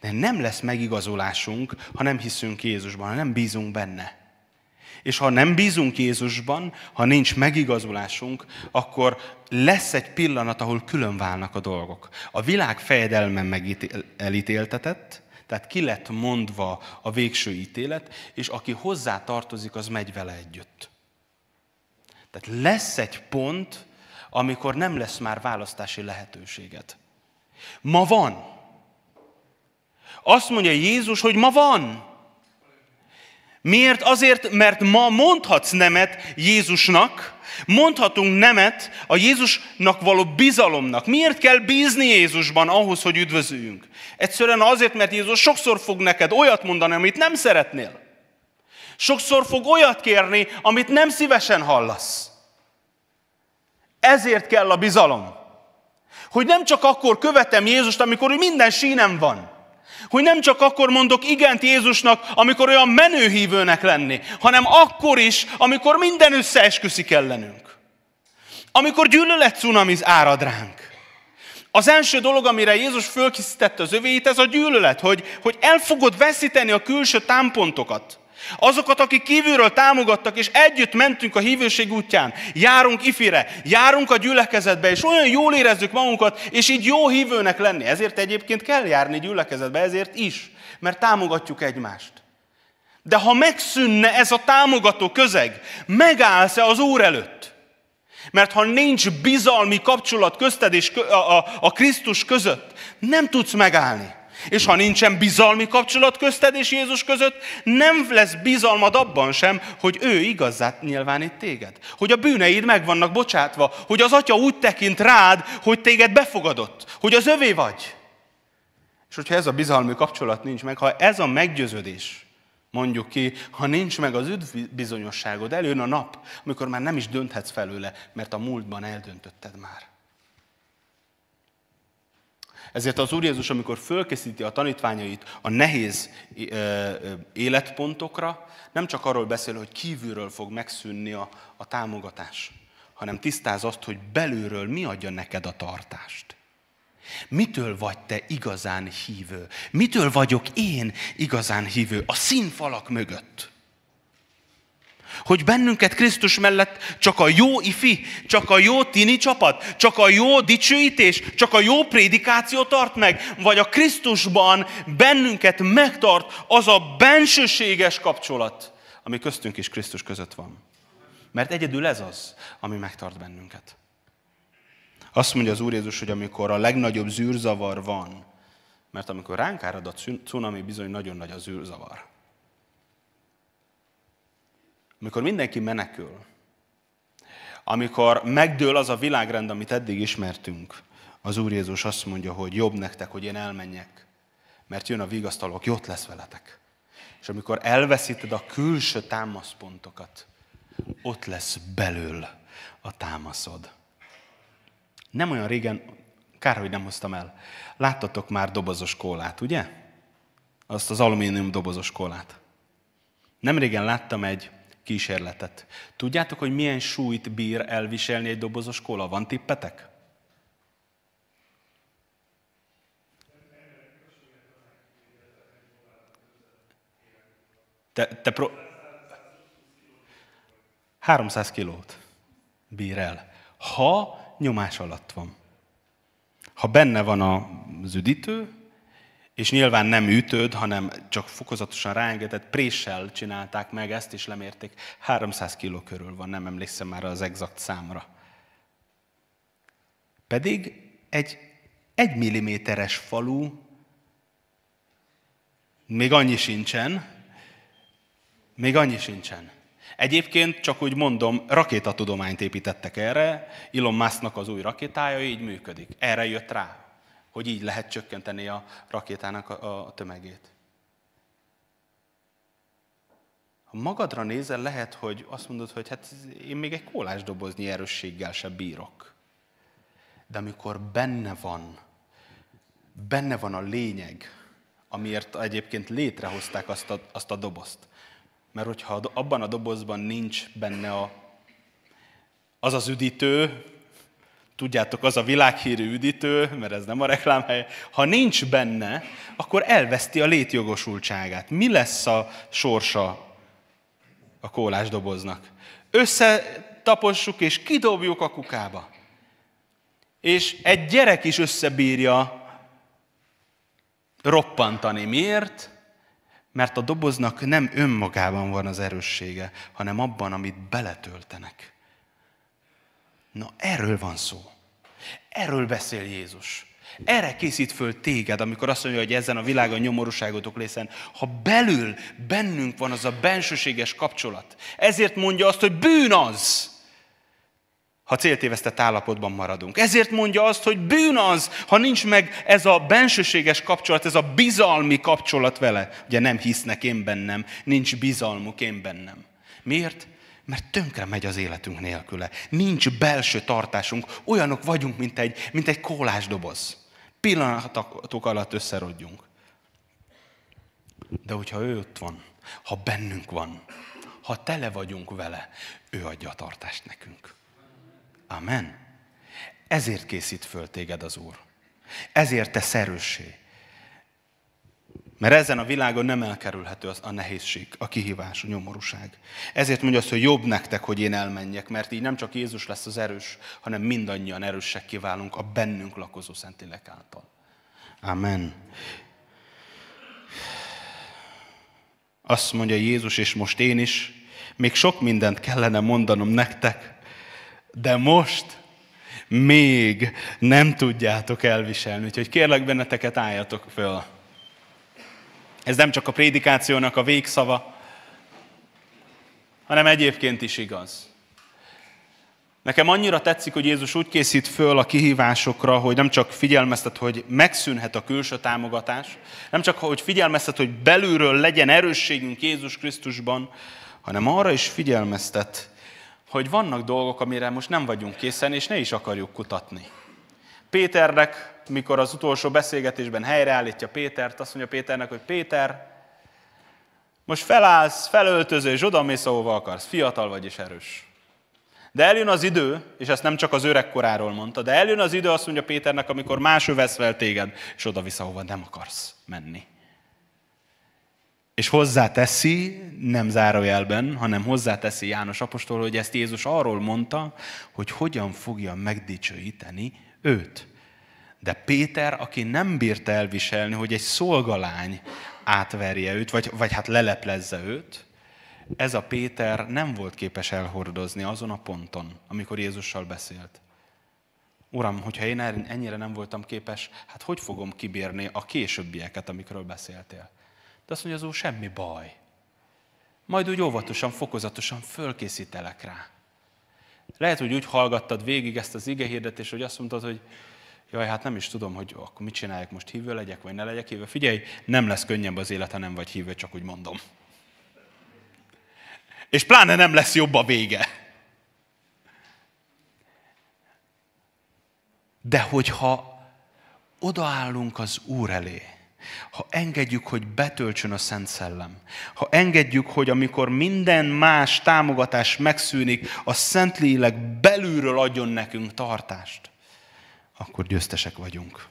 De nem lesz megigazolásunk, ha nem hiszünk Jézusban, ha nem bízunk benne. És ha nem bízunk Jézusban, ha nincs megigazolásunk, akkor lesz egy pillanat, ahol külön válnak a dolgok. A világ fejedelmen megítéltetett, tehát ki lett mondva a végső ítélet, és aki hozzá tartozik, az megy vele együtt. Tehát lesz egy pont, amikor nem lesz már választási lehetőséged. Ma van. Azt mondja Jézus, hogy ma van. Miért? Azért, mert ma mondhatsz nemet Jézusnak, mondhatunk nemet a Jézusnak való bizalomnak. Miért kell bízni Jézusban ahhoz, hogy üdvözüljünk? Egyszerűen azért, mert Jézus sokszor fog neked olyat mondani, amit nem szeretnél. Sokszor fog olyat kérni, amit nem szívesen hallasz. Ezért kell a bizalom. Hogy nem csak akkor követem Jézust, amikor minden sínem van. Hogy nem csak akkor mondok igent Jézusnak, amikor olyan menőhívőnek lenni, hanem akkor is, amikor minden összeesküszik ellenünk. Amikor gyűlölet cunamiz árad ránk. Az első dolog, amire Jézus fölkészítette az övéit, ez a gyűlölet, hogy, hogy el fogod veszíteni a külső támpontokat. Azokat, akik kívülről támogattak, és együtt mentünk a hívőség útján, járunk ifire, járunk a gyülekezetbe, és olyan jól érezzük magunkat, és így jó hívőnek lenni. Ezért egyébként kell járni gyülekezetbe, ezért is, mert támogatjuk egymást. De ha megszűnne ez a támogató közeg, megállsz-e az Úr előtt? Mert ha nincs bizalmi kapcsolat közted és a, a, a Krisztus között, nem tudsz megállni. És ha nincsen bizalmi kapcsolat közted és Jézus között, nem lesz bizalmad abban sem, hogy ő igazát nyilvánít téged. Hogy a bűneid meg vannak bocsátva. Hogy az atya úgy tekint rád, hogy téged befogadott. Hogy az övé vagy. És hogyha ez a bizalmi kapcsolat nincs meg, ha ez a meggyőződés, mondjuk ki, ha nincs meg az üdvbizonyosságod, előn a nap, amikor már nem is dönthetsz felőle, mert a múltban eldöntötted már. Ezért az Úr Jézus, amikor fölkészíti a tanítványait a nehéz életpontokra, nem csak arról beszél, hogy kívülről fog megszűnni a, a támogatás, hanem tisztáz azt, hogy belülről mi adja neked a tartást. Mitől vagy te igazán hívő? Mitől vagyok én igazán hívő? A színfalak mögött hogy bennünket Krisztus mellett csak a jó ifi, csak a jó tini csapat, csak a jó dicsőítés, csak a jó prédikáció tart meg, vagy a Krisztusban bennünket megtart az a bensőséges kapcsolat, ami köztünk is Krisztus között van. Mert egyedül ez az, ami megtart bennünket. Azt mondja az Úr Jézus, hogy amikor a legnagyobb zűrzavar van, mert amikor ránk árad a cunami, bizony nagyon nagy a zűrzavar. Amikor mindenki menekül, amikor megdől az a világrend, amit eddig ismertünk, az Úr Jézus azt mondja, hogy jobb nektek, hogy én elmenjek, mert jön a vigasztaló, aki lesz veletek. És amikor elveszíted a külső támaszpontokat, ott lesz belül a támaszod. Nem olyan régen, kár, hogy nem hoztam el, láttatok már dobozos kólát, ugye? Azt az alumínium dobozos kólát. Nem régen láttam egy kísérletet. Tudjátok, hogy milyen súlyt bír elviselni egy dobozos kóla? Van tippetek? Te, te pro... 300 kilót bír el. ha nyomás alatt van. Ha benne van az üdítő, és nyilván nem ütőd, hanem csak fokozatosan ráengedett, préssel csinálták meg ezt, és lemérték. 300 kiló körül van, nem emlékszem már az exakt számra. Pedig egy egy milliméteres falu, még annyi sincsen, még annyi sincsen. Egyébként, csak úgy mondom, rakétatudományt építettek erre, Elon Musknak az új rakétája így működik. Erre jött rá, hogy így lehet csökkenteni a rakétának a, a tömegét. Ha magadra nézel, lehet, hogy azt mondod, hogy hát én még egy kólásdoboznyi erősséggel se bírok. De amikor benne van, benne van a lényeg, amiért egyébként létrehozták azt a, azt a dobozt. Mert hogyha abban a dobozban nincs benne a, az az üdítő, tudjátok, az a világhírű üdítő, mert ez nem a reklámhely, ha nincs benne, akkor elveszti a létjogosultságát. Mi lesz a sorsa a kólás doboznak? Összetapossuk és kidobjuk a kukába. És egy gyerek is összebírja roppantani. Miért? Mert a doboznak nem önmagában van az erőssége, hanem abban, amit beletöltenek. Na, erről van szó. Erről beszél Jézus. Erre készít föl téged, amikor azt mondja, hogy ezen a világon nyomorúságotok lészen, ha belül bennünk van az a bensőséges kapcsolat. Ezért mondja azt, hogy bűn az, ha céltévesztett állapotban maradunk. Ezért mondja azt, hogy bűn az, ha nincs meg ez a bensőséges kapcsolat, ez a bizalmi kapcsolat vele. Ugye nem hisznek én bennem, nincs bizalmuk én bennem. Miért? Mert tönkre megy az életünk nélküle. Nincs belső tartásunk. Olyanok vagyunk, mint egy, mint egy kólásdoboz. Pillanatok alatt összerodjunk. De hogyha ő ott van, ha bennünk van, ha tele vagyunk vele, ő adja a tartást nekünk. Amen. Ezért készít föl téged az Úr. Ezért te szerőssé. Mert ezen a világon nem elkerülhető a nehézség, a kihívás, a nyomorúság. Ezért mondja azt, hogy jobb nektek, hogy én elmenjek, mert így nem csak Jézus lesz az erős, hanem mindannyian erősek kiválunk a bennünk lakozó Szentlélek által. Amen. Azt mondja Jézus, és most én is, még sok mindent kellene mondanom nektek, de most még nem tudjátok elviselni. Úgyhogy kérlek benneteket álljatok föl. Ez nem csak a prédikációnak a végszava, hanem egyébként is igaz. Nekem annyira tetszik, hogy Jézus úgy készít föl a kihívásokra, hogy nem csak figyelmeztet, hogy megszűnhet a külső támogatás, nem csak hogy figyelmeztet, hogy belülről legyen erősségünk Jézus Krisztusban, hanem arra is figyelmeztet, hogy vannak dolgok, amire most nem vagyunk készen, és ne is akarjuk kutatni. Péternek, mikor az utolsó beszélgetésben helyreállítja Pétert, azt mondja Péternek, hogy Péter, most felállsz, felöltöző, és odamész, ahova akarsz. Fiatal vagy és erős. De eljön az idő, és ezt nem csak az öregkoráról mondta, de eljön az idő, azt mondja Péternek, amikor más vesz fel téged, és oda vissza, ahova nem akarsz menni. És hozzáteszi, nem zárójelben, hanem hozzáteszi János apostol, hogy ezt Jézus arról mondta, hogy hogyan fogja megdicsőíteni őt. De Péter, aki nem bírta elviselni, hogy egy szolgalány átverje őt, vagy, vagy hát leleplezze őt, ez a Péter nem volt képes elhordozni azon a ponton, amikor Jézussal beszélt. Uram, hogyha én ennyire nem voltam képes, hát hogy fogom kibírni a későbbieket, amikről beszéltél? De azt mondja az Úr, semmi baj. Majd úgy óvatosan, fokozatosan fölkészítelek rá. Lehet, hogy úgy hallgattad végig ezt az ige hirdetést, hogy azt mondtad, hogy jaj, hát nem is tudom, hogy akkor mit csináljak, most hívő legyek, vagy ne legyek hívő. Figyelj, nem lesz könnyebb az élet, ha nem vagy hívő, csak úgy mondom. És pláne nem lesz jobb a vége. De hogyha odaállunk az Úr elé, ha engedjük, hogy betöltsön a Szent Szellem, ha engedjük, hogy amikor minden más támogatás megszűnik, a Szentlélek belülről adjon nekünk tartást, akkor győztesek vagyunk.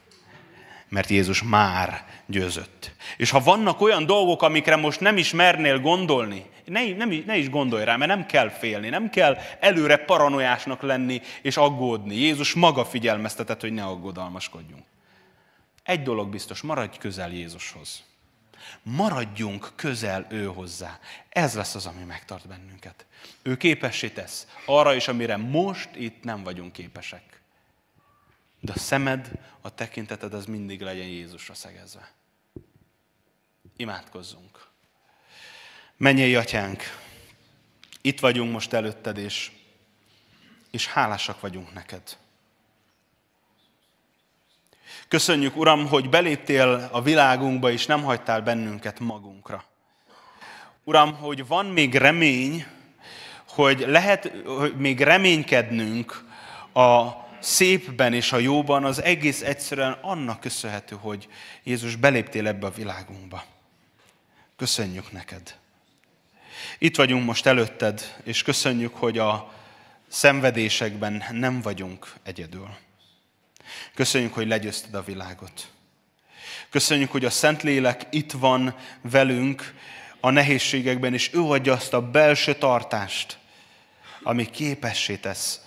mert Jézus már győzött. És ha vannak olyan dolgok, amikre most nem is mernél gondolni, ne, nem, ne is gondolj rá, mert nem kell félni, nem kell előre paranoiásnak lenni és aggódni. Jézus maga figyelmeztetett, hogy ne aggodalmaskodjunk. Egy dolog biztos, maradj közel Jézushoz. Maradjunk közel ő hozzá. Ez lesz az, ami megtart bennünket. Ő képessé tesz arra is, amire most itt nem vagyunk képesek. De a szemed, a tekinteted az mindig legyen Jézusra szegezve. Imádkozzunk. Menjél, atyánk, itt vagyunk most előtted, és, és hálásak vagyunk neked. Köszönjük, Uram, hogy beléptél a világunkba, és nem hagytál bennünket magunkra. Uram, hogy van még remény, hogy lehet hogy még reménykednünk a szépben és a jóban, az egész egyszerűen annak köszönhető, hogy Jézus beléptél ebbe a világunkba. Köszönjük neked. Itt vagyunk most előtted, és köszönjük, hogy a szenvedésekben nem vagyunk egyedül. Köszönjük, hogy legyőzted a világot. Köszönjük, hogy a Szentlélek itt van velünk a nehézségekben, és ő adja azt a belső tartást, ami képessé tesz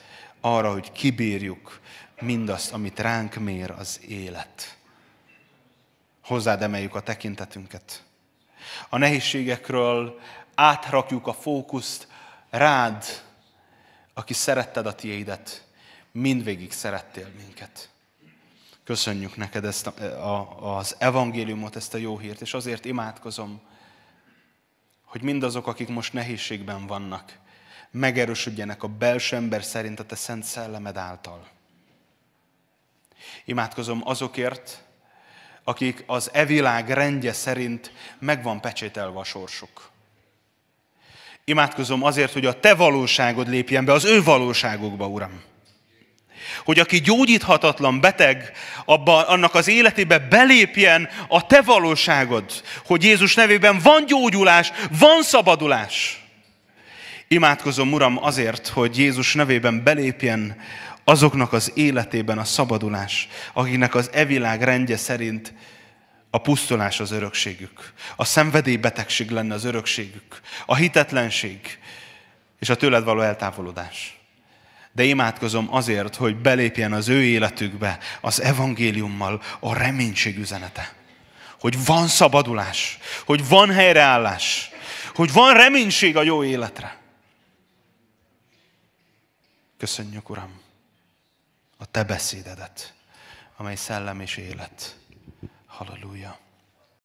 arra, hogy kibírjuk mindazt, amit ránk mér az élet. Hozzád emeljük a tekintetünket. A nehézségekről átrakjuk a fókuszt rád, aki szeretted a tiédet, mindvégig szerettél minket. Köszönjük neked ezt a, a, az evangéliumot, ezt a jó hírt, és azért imádkozom, hogy mindazok, akik most nehézségben vannak, megerősödjenek a belső ember szerint a te szent szellemed által. Imádkozom azokért, akik az evilág rendje szerint megvan pecsételve a sorsuk. Imádkozom azért, hogy a te valóságod lépjen be az ő valóságukba, Uram. Hogy aki gyógyíthatatlan beteg, abba, annak az életébe belépjen a te valóságod. Hogy Jézus nevében van gyógyulás, van szabadulás. Imádkozom, Uram, azért, hogy Jézus nevében belépjen azoknak az életében a szabadulás, akiknek az evilág rendje szerint a pusztulás az örökségük. A szenvedélybetegség lenne az örökségük. A hitetlenség és a tőled való eltávolodás. De imádkozom azért, hogy belépjen az ő életükbe az evangéliummal a reménység üzenete. Hogy van szabadulás, hogy van helyreállás, hogy van reménység a jó életre. Köszönjük, Uram, a Te beszédedet, amely szellem és élet. Halleluja.